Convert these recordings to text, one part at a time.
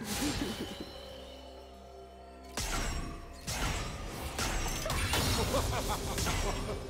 Ha ha ha ha! ha!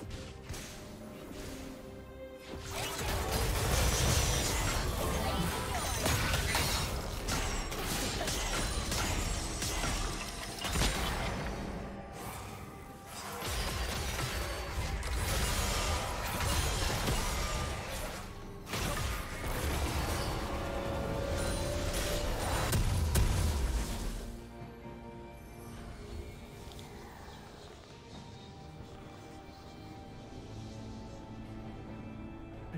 you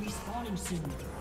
Respawning soon.